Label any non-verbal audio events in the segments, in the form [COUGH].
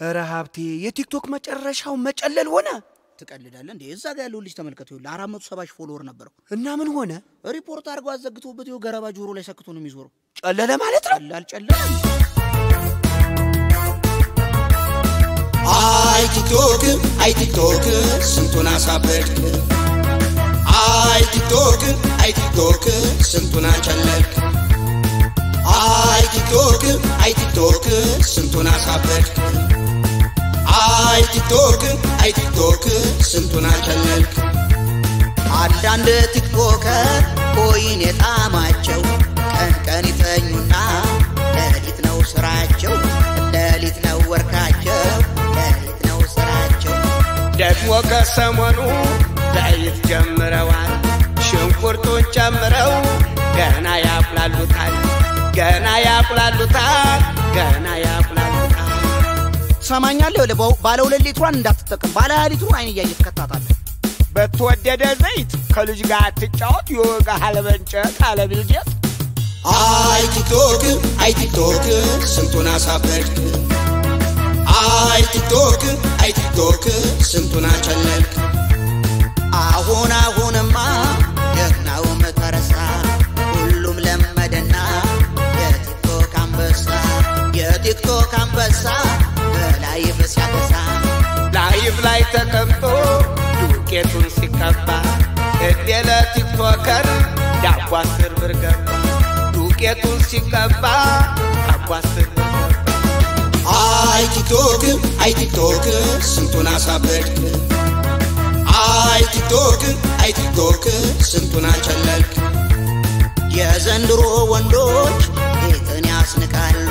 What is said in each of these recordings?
ኧረ ሀብቴ የቲክቶክ መጨረሻው መጨለል ሆነ ትቀልዳለህ እንዴ? እዛ ጋ ያለው ልጅ ተመልከቱ። ይኸውልህ አራት መቶ ሰባ ሺህ follower ነበረው። እና ምን ሆነ? ሪፖርት አድርገው አዘግቶበት ይኸው ገረባ ጆሮ ላይ ሰክቶ ነው የሚዞረው። ጨለለ ማለት ነው። ቀላል ጨለማ አይ ቲክቶክ አይ ቲክቶክ ስንቱን አሳበድክ? አይ ቲክቶክ አይ ቲክቶክ ስንቱን አጨለልክ አይ ቲክቶክ አይ ቲክቶክ ስንቱን አሳበድክ? አይ ቲክቶክ አይ ቲክቶክ ስንቱን አጨለልክ አንዳንድ TikToker ከሰሞኑ diet ጀምረዋል። ሽንኩርቱን ጨምረው ገና ያቁላሉታል፣ ገና ያቁላሉታል፣ ገና ያቁላሉታል። ትሰማኛለህ? ይኸውልህ በ- ባለ ሁለት ሊትሯን እንዳትጠቀም፣ ባለ ሀያ ሊትሩን አይን እያየ ትከታታለህ። በተወደደ ዘይት ከልጅ ጋር ትጫወት ይወጋሃል በእንጨት አለ ቢልጌት። አይ ቲክቶክ አይ ቲክቶክ ስንቱን አሳበድክ አይ ቲክቶክ ቲክቶክ ስንቱን አጨለልክ አሁን አሁንማ ጀግናውም ተረሳ፣ ሁሉም ለመደና የቲክቶክ አንበሳ የቲክቶክ አንበሳ በ live ሲያበሳ live ላይ ተቀምጦ ዱቄቱን ሲቀባ እዴ ለ TikToker ዳቦ አስር ብር ገባ። ዱቄቱን ሲቀባ አይ ቲክቶክ ስንቱን አሳበድክ አይ ቲክቶክ አይ ቲክቶክ ስንቱን አጨለልክ የዘንድሮ ወንዶች ቤትን ያስንቃሉ፣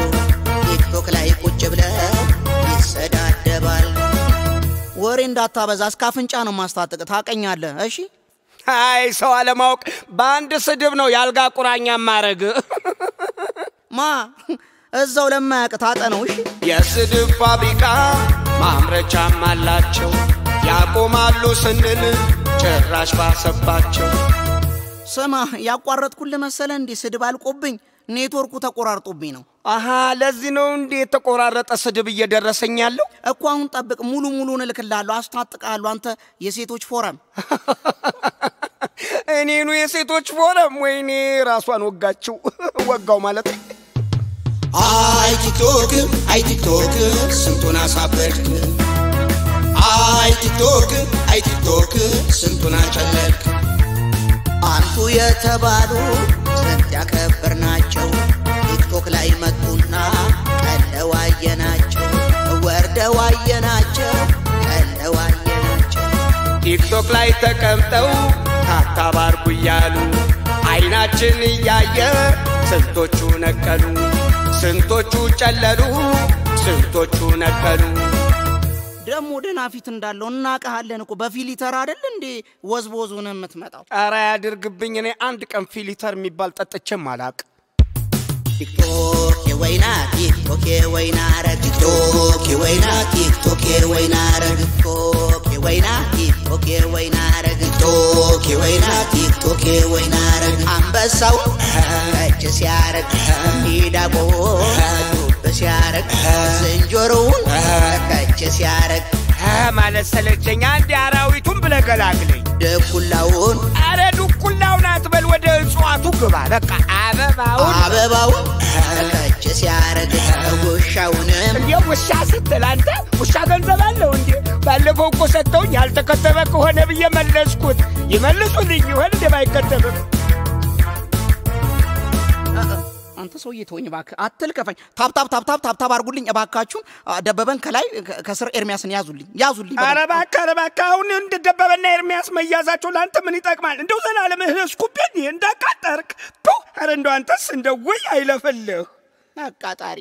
ቲክቶክ ላይ ቁጭ ብለው ይሰዳደባሉ። ወሬ እንዳታበዛ እስከ አፍንጫ ነው ማስታጠቅ፣ ታቀኛለህ። እሺ አይ ሰው አለማወቅ በአንድ ስድብ ነው የአልጋ ቁራኛ ማረግ። ማ እዛው ለማያውቅ ታጠነው። እሺ የስድብ ፋብሪካ ማምረቻም አላቸው። ያቆማሉ ስንል ጭራሽ ባሰባቸው። ስማ ያቋረጥኩልህ መሰለ እንዴ? ስድብ አልቆብኝ ኔትወርኩ ተቆራርጦብኝ ነው አሃ ለዚህ ነው እንዴ የተቆራረጠ ስድብ እየደረሰኝ ያለው? እኮ። አሁን ጠብቅ፣ ሙሉ ሙሉን እልክልሃለሁ፣ አስታጥቃለሁ። አንተ የሴቶች ፎረም [LAUGHS] እኔኑ የሴቶች ፎረም ወይኔ ራሷን ወጋችው [LAUGHS] ወጋው ማለት ነው። አይ ቲክቶክ አይ ቲክቶክ ስንቱን አሳበድክ? አይ ቲክቶክ አይ ቲክቶክ ስንቱን አጨለልክ አንቱ የተባሉ ስንት ያከበርናቸው ቲክቶክ ላይ መጡና ቀለው አየናቸው፣ ወርደው አየናቸው፣ ቀለው አየናቸው። ቲክቶክ ላይ ተቀምጠው tap tap አርጉ እያሉ አይናችን እያየ ስንቶቹ ነቀሉ፣ ስንቶቹ ጨለሉ፣ ስንቶቹ ነቀሉ። ደግሞ ደህና ፊት እንዳለው እናቀሃለን እኮ በ filter አይደል እንዴ ወዝቦዙን የምትመጣው? ኧረ ያድርግብኝ። እኔ አንድ ቀን filter የሚባል ጠጥቼም አላቅ። ቲክቶክ የወይና ቲክቶክ የወይና ረ ቲክቶክ የወይና ቲክቶክ የወይና ረ ቲክቶክ የወይና ቲክቶክ የወይና ረ ቲክቶክ የወይና ቲክቶክ የወይና ረ አንበሳው እጅ ሲያረግ ሲያረግ ማለት ሰለቸኝ። አንድ አራዊቱን ብለህ ገላግለኝ። ድኩላውን አረ ዱኩላውን አትበል፣ ወደ እጽዋቱ ግባ። በቃ አበባውን አበባውን ከእጅ ሲያረግ ውሻውንም እንዴ ውሻ ስትል አንተ ውሻ ገንዘብ አለው እንዴ? ባለፈው እኮ ሰጥተውኝ ያልተከተበ ከሆነ ብዬ መለስኩት። ይመልሱልኝ ይሆን እንደ ሰውዬ ተወኝ እባክህ፣ አትልከፈኝ። ታብታብ ታብታብ ታብታብ አድርጉልኝ እባካችሁን። ደበበን ከላይ ከስር ኤርሚያስን ያዙልኝ ያዙልኝ። ኧረ እባክህ ኧረ እባክህ አሁን እንደ ደበበና ኤርሚያስ መያዛቸው ለአንተ ምን ይጠቅማል? እንደው ዘላለምህ እስኩብኝ እንዳቃጠርክ ኧረ እንደው አንተስ እንደው ውይ አይለፈልህ አቃጣሪ